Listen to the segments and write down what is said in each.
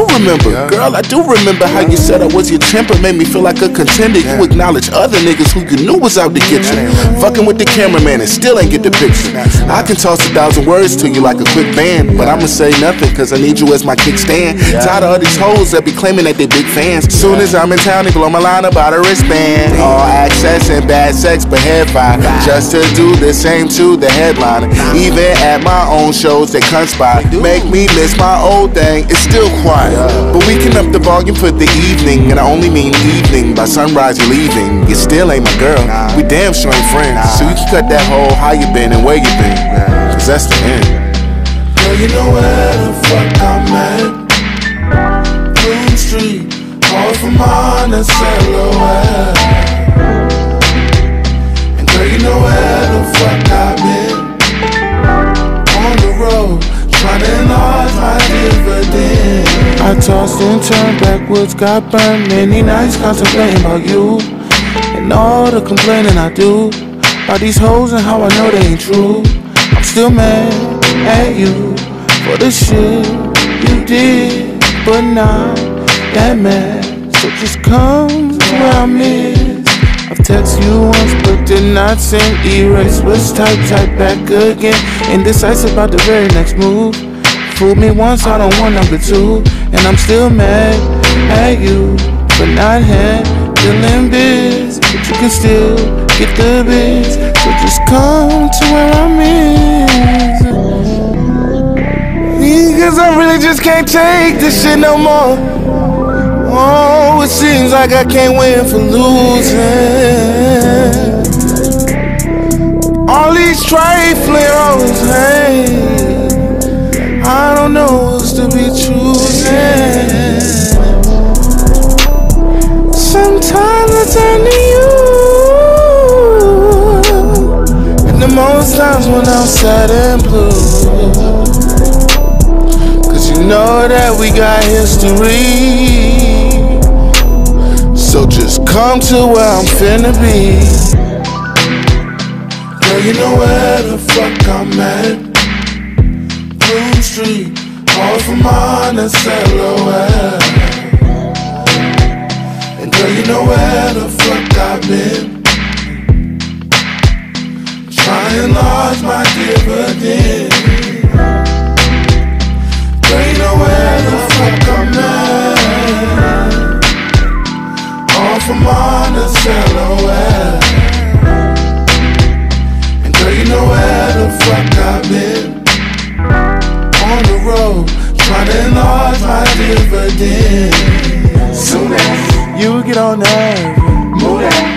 remember. Girl, I do remember how you said I was your temper, made me feel like a contender. You acknowledge other niggas who you knew was out to get you. Fucking with the cameraman and still ain't get the picture. I can toss a thousand words to you like a quick band, but I'ma say nothing cause I need you as my kickstand. Tired of all these hoes that be claiming that they big fans. Soon as I'm in town, they blow my line about a wristband. All and bad sex, but head fire. Just to do the same to the headliner. Even at my own shows, they conspire. Make me miss my old thing, it's still quiet. But we can up the volume for the evening, and I only mean evening. By sunrise, you're leaving. You still ain't my girl. We damn sure ain't friends. So you can cut that whole how you been and where you been. Cause that's the end. Girl, you know where the fuck I'm at. I turned backwards, got burned many nights contemplating about you. And all the complaining I do about these hoes and how I know they ain't true. I'm still mad at you for the shit you did, but now that mad. So just come where I miss. I've texted you once, but did not send erase. Was type, type back again. Indecisive about the very next move. Fooled me once, I don't want number two. And I'm still mad at you for not handling biz. But you can still get the biz. So just come to where I'm in. Cause I really just can't take this shit no more. Oh, it seems like I can't win for losing. Times when I'm sad and blue. Cause you know that we got history. So just come to where I'm finna be. Girl, you know where the fuck I'm at. Bloom Street, all from on and. And girl, you know where the fuck I've been. To enlarge my dividend. You know where the fuck I'm at. All from on and silhouette. And girl, you know where the fuck I've been. On the road, trying to enlarge my dividend. Soon as you get on that, move that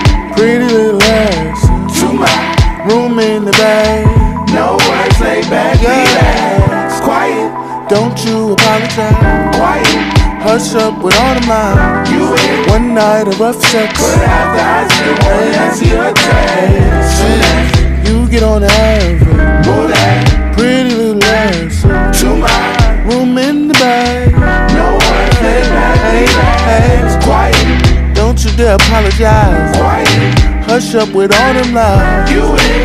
Don't you apologize, quiet. Hush up with all the mine. You in one night of rough sex, but after I still wanna see your taste. Soon you get on the average, move that pretty little ass to my room in the bay. No lay back, relax, quiet. Don't you dare apologize. Quiet. Hush up with all them lies. You in